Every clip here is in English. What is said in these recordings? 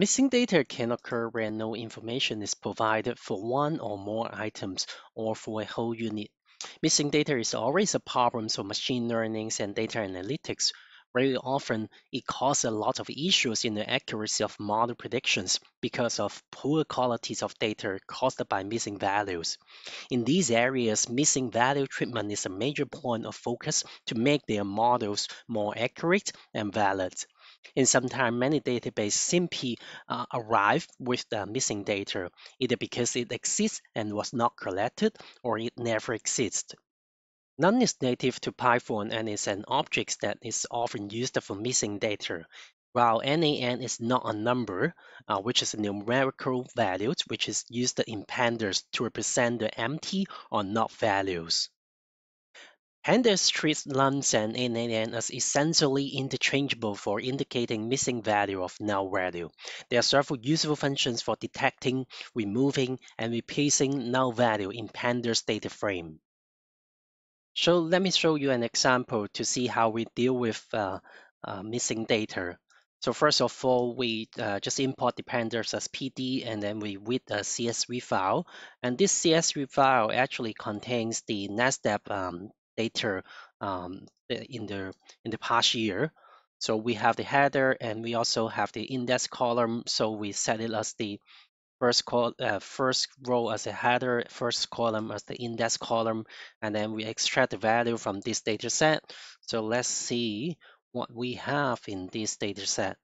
Missing data can occur where no information is provided for one or more items or for a whole unit. Missing data is always a problem for machine learning and data analytics. Very often, it causes a lot of issues in the accuracy of model predictions because of poor qualities of data caused by missing values. In these areas, missing value treatment is a major point of focus to make their models more accurate and valid. And sometimes many databases simply uh, arrive with the missing data, either because it exists and was not collected or it never exists. None is native to Python and is an object that is often used for missing data, while NaN is not a number, uh, which is a numerical value which is used in pandas to represent the empty or not values. Pandas treats nums and NaN as essentially interchangeable for indicating missing value of null value. There are several useful functions for detecting, removing, and replacing null value in pandas data frame. So let me show you an example to see how we deal with uh, uh, missing data. So first of all, we uh, just import the pandas as PD and then we read a CSV file. And this CSV file actually contains the step um, data um, in the in the past year. So we have the header and we also have the index column. So we set it as the first call uh, first row as a header, first column as the index column, and then we extract the value from this data set. So let's see what we have in this data set.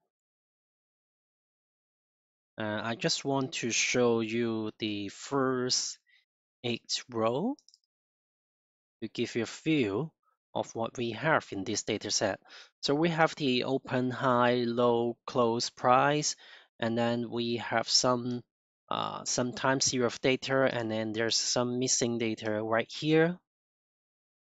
Uh, I just want to show you the first eight row to give you a feel of what we have in this data set. So we have the open, high, low, close price, and then we have some uh, some time series of data, and then there's some missing data right here.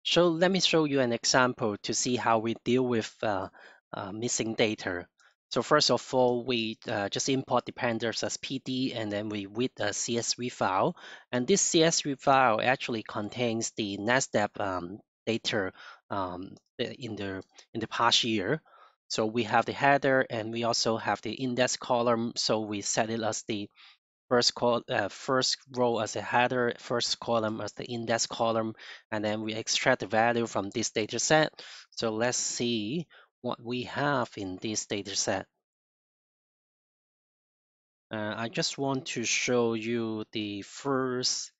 So let me show you an example to see how we deal with uh, uh, missing data. So first of all, we uh, just import the pandas as PD and then we with a CSV file. And this CSV file actually contains the step um, data um, in the in the past year. So we have the header and we also have the index column. So we set it as the first call uh, first row as a header, first column as the index column, and then we extract the value from this data set. So let's see what we have in this data set. Uh, I just want to show you the first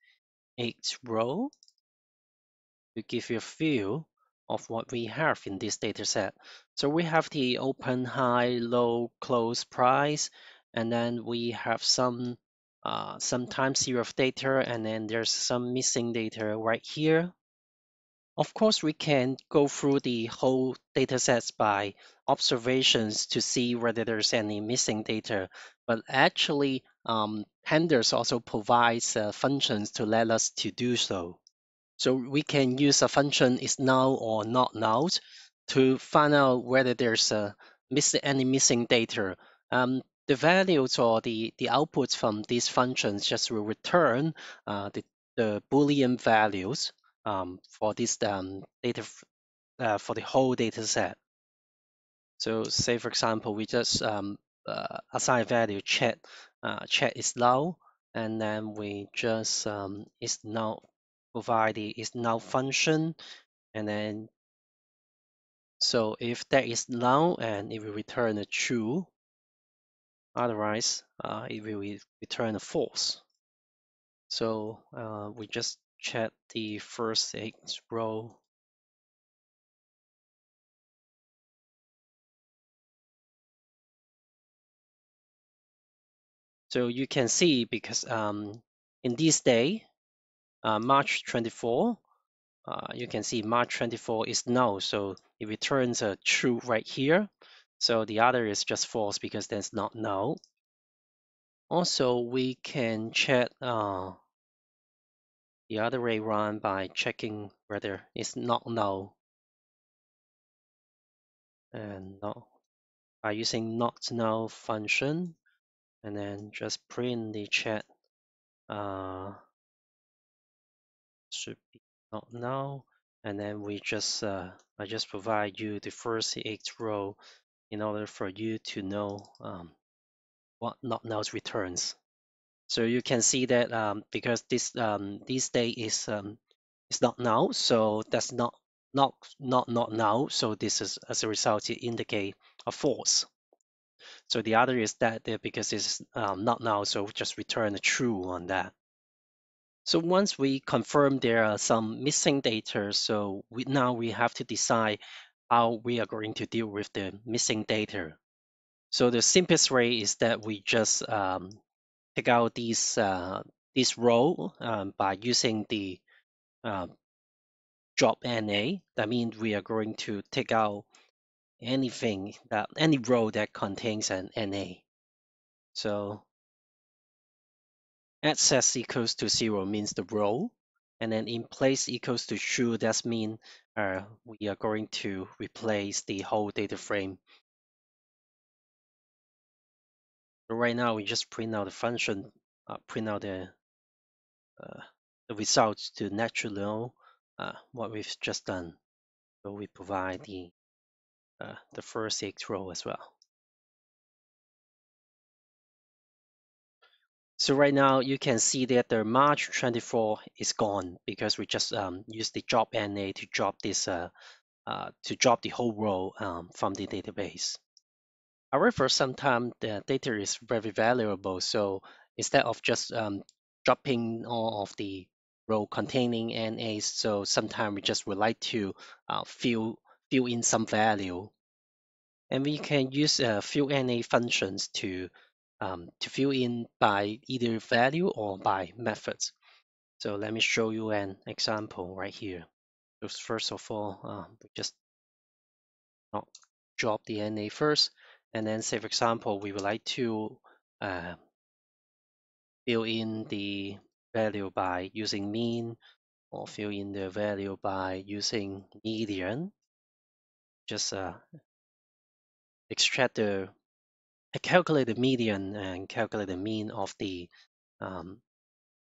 eight row to give you a feel of what we have in this data set. So we have the open, high, low, close price, and then we have some uh, some time series of data, and then there's some missing data right here. Of course, we can go through the whole data sets by observations to see whether there's any missing data, but actually um, pandas also provides uh, functions to let us to do so. So we can use a function is null or not null to find out whether there's a miss any missing data. Um, the values or the, the outputs from these functions just will return uh, the, the Boolean values um, for this um, data uh, for the whole data set. So say for example, we just um, uh, assign value chat, uh, chat is null, and then we just um, is null provide the is null function, and then so if that is null and it will return a true, otherwise uh, it will return a false. So uh, we just check the first eight row So you can see because um, in this day, uh, March 24, uh, you can see March 24 is null. So it returns a true right here. So the other is just false because there's not null. Also, we can check uh, the other way around by checking whether it's not null. And no, by using not null function, and then just print the chat uh, should be not null and then we just uh, I just provide you the first eight row in order for you to know um, what not null returns. So you can see that um, because this um, this state is um, is not now, so that's not not not not null. So this is as a result it indicate a false. So the other is that because it's um, not now, so just return a true on that. So once we confirm there are some missing data, so we, now we have to decide how we are going to deal with the missing data. So the simplest way is that we just um, take out this uh, this row um, by using the uh, drop NA. That means we are going to take out anything that any row that contains an NA. So axis equals to zero means the row, and then in place equals to true. That means uh, we are going to replace the whole data frame. Right now we just print out the function, uh, print out the uh, the results to naturally know uh, what we've just done. So we provide the uh, the first X row as well. So right now you can see that the March 24 is gone because we just um, used the drop NA to drop this uh, uh, to drop the whole row um, from the database. However, sometimes the data is very valuable. So instead of just um, dropping all of the row containing NAs, so sometimes we just would like to uh, fill fill in some value, and we can use uh, fill NA functions to um, to fill in by either value or by methods. So let me show you an example right here. So first of all, uh, we just drop the NA first, and then say, for example, we would like to uh, fill in the value by using mean or fill in the value by using median. Just uh, extract the calculate the median and calculate the mean of the um,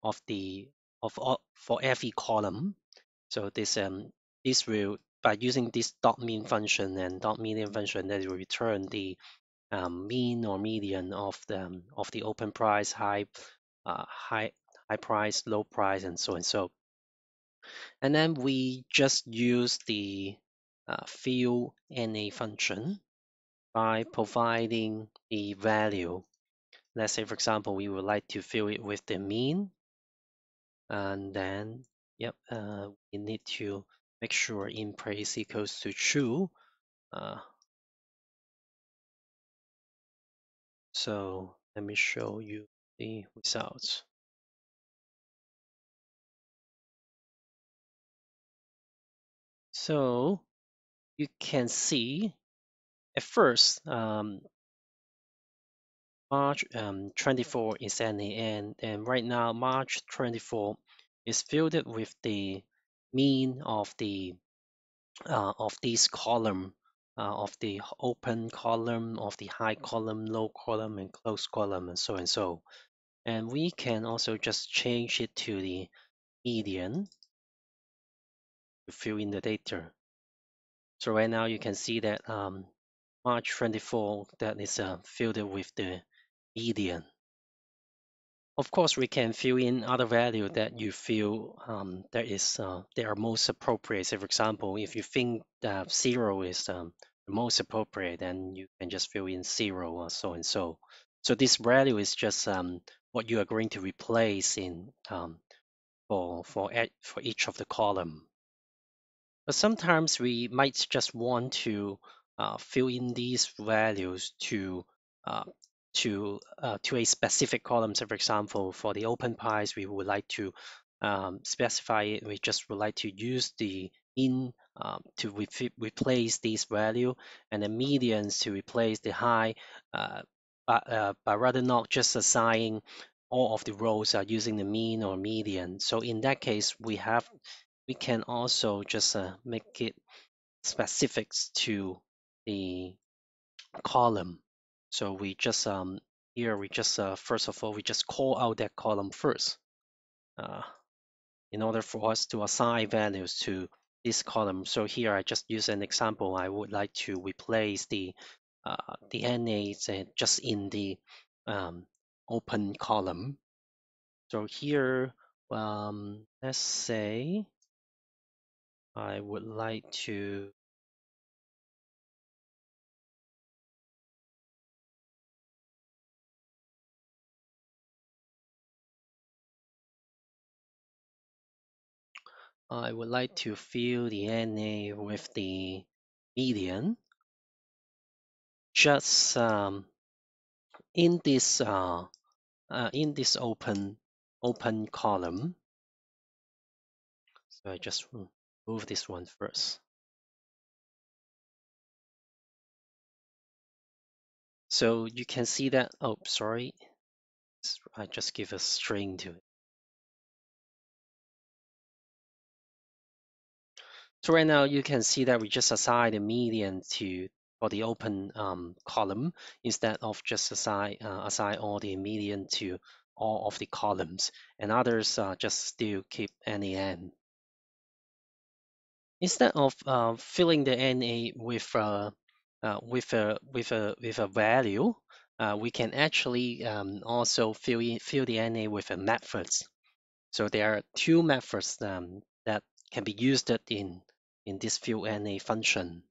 of the of all for every column. So this um this will by using this dot mean function and dot median function that will return the um, mean or median of the um, of the open price, high uh, high high price, low price, and so and so. And then we just use the uh, fill NA function by providing the value. Let's say, for example, we would like to fill it with the mean. And then, yep, uh, we need to make sure in place equals to true. Uh, so let me show you the results. So you can see at first um, March um, 24 is NAN and right now March 24 is filled with the mean of the uh, of this column uh, of the open column of the high column low column and close column and so and so and we can also just change it to the median to fill in the data. So right now you can see that um, March 24 that is uh, filled with the median. Of course, we can fill in other value that you feel um, that is uh, they are most appropriate. Say, for example, if you think that zero is um, the most appropriate, then you can just fill in zero or so and so. So this value is just um, what you are going to replace in um, for for for each of the column. But sometimes we might just want to uh, fill in these values to uh, to uh, to a specific column. So for example, for the open price, we would like to um, specify it. We just would like to use the in um, to re replace this value and the medians to replace the high, uh, but, uh, but rather not just assigning all of the rows are using the mean or median. So in that case, we have we can also just uh, make it specifics to the column. So we just um here we just uh, first of all we just call out that column first uh, in order for us to assign values to this column. So here I just use an example. I would like to replace the uh, the NAs just in the um, open column. So here, um, let's say I would like to I would like to fill the NA with the median. Just um, in this uh, uh, in this open open column. So I just move this one first. So you can see that. Oh, sorry. I just give a string to it. So right now you can see that we just assign the median to for the open um, column instead of just assign uh, assign all the median to all of the columns and others uh, just still keep NaN. Instead of uh, filling the NA with uh, uh, with a with a with a value, uh, we can actually um, also fill in fill the NA with a methods. So there are two methods um, that can be used in in this fill NA function.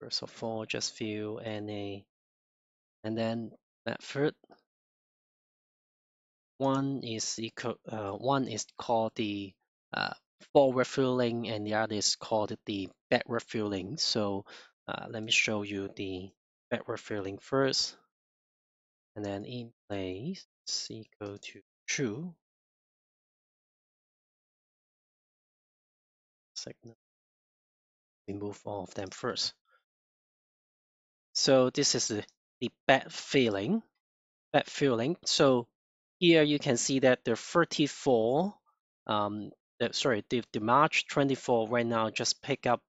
First of all, just fill NA, and then method one is equal uh, one is called the uh, forward filling, and the other is called the backward filling. So uh, let me show you the backward filling first, and then in place equal to true. Second, remove all of them first. So this is the, the back filling, back filling. So here you can see that the 34, um, the, sorry, the, the March 24 right now just pick up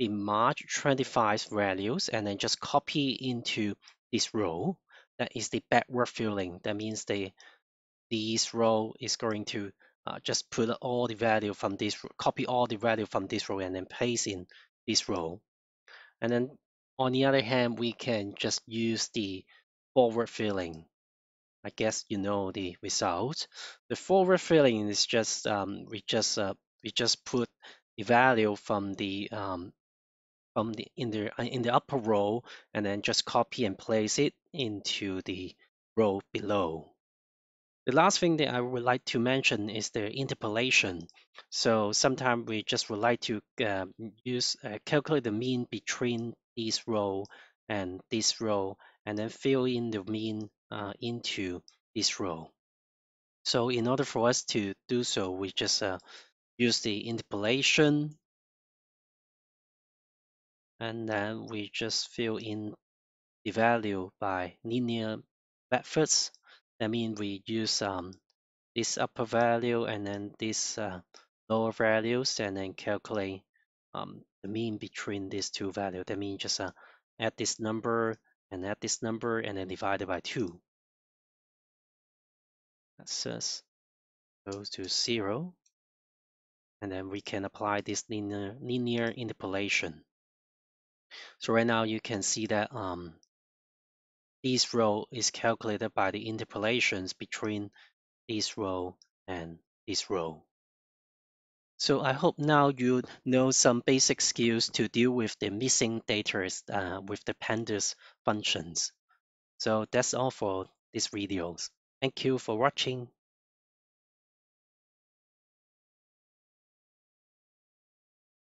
the March 25 values and then just copy into this row. That is the backward filling. That means the this row is going to uh, just put all the value from this, copy all the value from this row and then paste in this row. And then on the other hand, we can just use the forward filling. I guess you know the result. The forward filling is just um, we just uh, we just put the value from the um, from the in the uh, in the upper row and then just copy and place it into the row below. The last thing that I would like to mention is the interpolation. So sometimes we just would like to uh, use uh, calculate the mean between this row and this row, and then fill in the mean uh, into this row. So in order for us to do so, we just uh, use the interpolation, and then we just fill in the value by linear methods that means we use um, this upper value and then this uh, lower values and then calculate um, the mean between these two values. That means just uh, add this number and add this number and then divide it by 2. That says goes to 0. And then we can apply this linear, linear interpolation. So right now you can see that um, this row is calculated by the interpolations between this row and this row. So I hope now you know some basic skills to deal with the missing data uh, with the pandas functions. So that's all for this video. Thank you for watching.